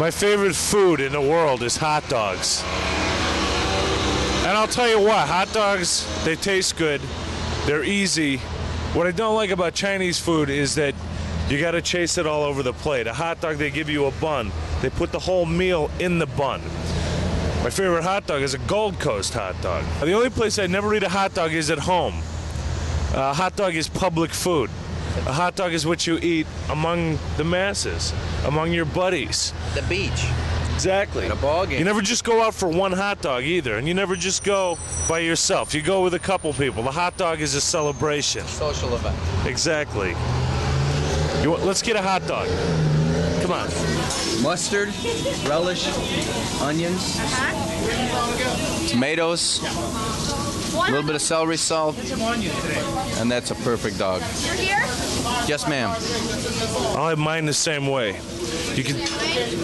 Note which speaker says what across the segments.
Speaker 1: My favorite food in the world is hot dogs. And I'll tell you what, hot dogs, they taste good. They're easy. What I don't like about Chinese food is that you got to chase it all over the plate. A hot dog, they give you a bun. They put the whole meal in the bun. My favorite hot dog is a Gold Coast hot dog. The only place I never eat a hot dog is at home. A hot dog is public food. A hot dog is what you eat among the masses, among your buddies.
Speaker 2: The beach.
Speaker 1: Exactly.
Speaker 2: At a ball game.
Speaker 1: You never just go out for one hot dog either, and you never just go by yourself. You go with a couple people. The hot dog is a celebration.
Speaker 2: Social event.
Speaker 1: Exactly. You want, let's get a hot dog. Come on.
Speaker 2: Mustard, relish, onions, uh-huh. tomatoes, a little bit of celery salt, and that's a perfect dog.
Speaker 3: You're here?
Speaker 2: Yes, ma'am.
Speaker 1: I'll have mine the same way. You can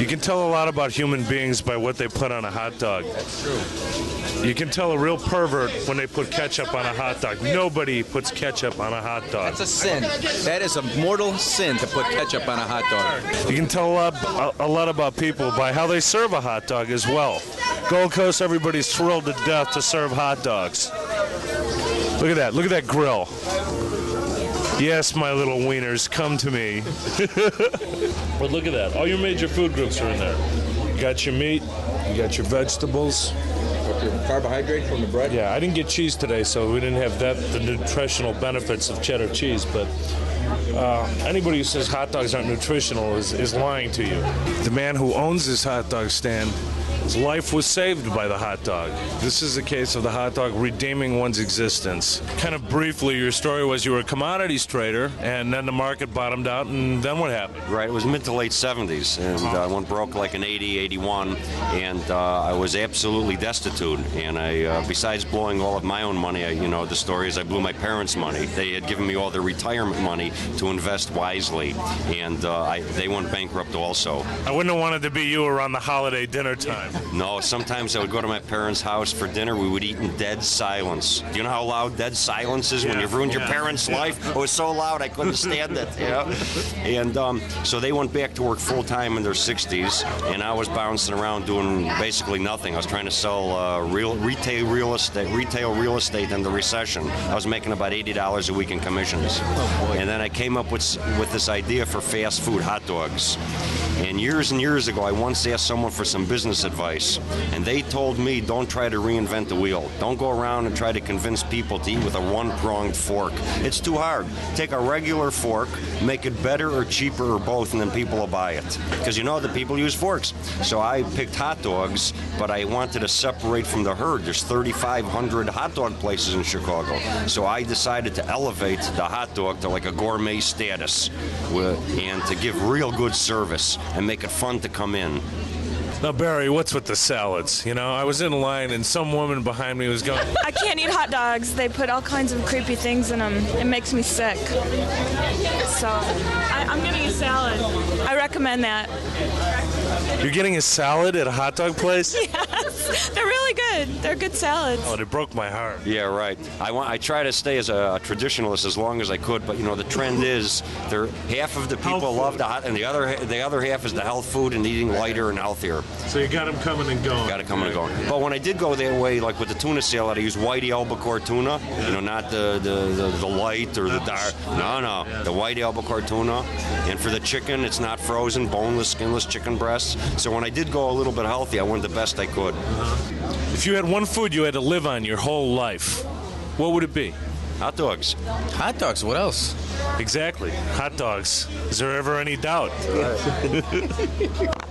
Speaker 1: you can tell a lot about human beings by what they put on a hot dog.
Speaker 2: That's true.
Speaker 1: You can tell a real pervert when they put ketchup on a hot dog. Nobody puts ketchup on a hot dog.
Speaker 2: That's a sin. That is a mortal sin to put ketchup on a hot dog.
Speaker 1: You can tell a lot, a, a lot about people by how they serve a hot dog as well. Gold Coast, everybody's thrilled to death to serve hot dogs. Look at that. Look at that grill. Yes, my little wieners, come to me. but look at that. All your major food groups are in there. You got your meat, you got your vegetables.
Speaker 2: Carbohydrate from the bread?
Speaker 1: Yeah, I didn't get cheese today, so we didn't have that the nutritional benefits of cheddar cheese. But uh, anybody who says hot dogs aren't nutritional is, is lying to you. The man who owns this hot dog stand, his life was saved by the hot dog. This is a case of the hot dog redeeming one's existence. Kind of briefly, your story was you were a commodities trader, and then the market bottomed out, and then what happened?
Speaker 4: Right, it was mid to late 70s, and uh, went broke like in 80, 81, and uh, I was absolutely destitute. And I, uh, besides blowing all of my own money, I, you know, the story is I blew my parents' money. They had given me all their retirement money to invest wisely, and uh, I, they went bankrupt also.
Speaker 1: I wouldn't have wanted to be you around the holiday dinner time.
Speaker 4: No, sometimes I would go to my parents' house for dinner. We would eat in dead silence. Do you know how loud dead silence is when you've ruined your
Speaker 1: yeah.
Speaker 4: parents' life? It was so loud I couldn't stand it. You know? And um, so they went back to work full time in their 60s, and I was bouncing around doing basically nothing. I was trying to sell uh, real retail real estate, retail real estate in the recession. I was making about eighty dollars a week in commissions, and then I came up with with this idea for fast food hot dogs. And years and years ago, I once asked someone for some business advice, and they told me, don't try to reinvent the wheel. Don't go around and try to convince people to eat with a one pronged fork. It's too hard. Take a regular fork, make it better or cheaper or both, and then people will buy it. Because you know that people use forks. So I picked hot dogs, but I wanted to separate from the herd. There's 3,500 hot dog places in Chicago. So I decided to elevate the hot dog to like a gourmet status and to give real good service and make it fun to come in.
Speaker 1: Now, Barry, what's with the salads? You know, I was in line and some woman behind me was going,
Speaker 3: I can't eat hot dogs. They put all kinds of creepy things in them. It makes me sick. So I, I'm getting a salad. I recommend that.
Speaker 1: You're getting a salad at a hot dog place?
Speaker 3: Yes, they're really good. They're good salads.
Speaker 1: Oh, it broke my heart.
Speaker 4: Yeah, right. I want. I try to stay as a, traditionalist as long as I could, but you know the trend is there. Half of the people
Speaker 1: Health
Speaker 4: love
Speaker 1: food.
Speaker 4: the hot, and the other the other half is the health food and eating lighter and healthier.
Speaker 1: So you got them coming and going.
Speaker 4: Got to come and going. But when I did go that way, like with the tuna salad, I used whitey albacore tuna. You know, not the the, the, the light or the dark. No, no, the white albacore tuna. And for the chicken, it's not frozen, boneless, skinless chicken breasts. So when I did go a little bit healthy, I went the best I could.
Speaker 1: If you had one food you had to live on your whole life, what would it be?
Speaker 4: Hot dogs.
Speaker 2: Hot dogs, what else?
Speaker 1: Exactly. Hot dogs. Is there ever any doubt?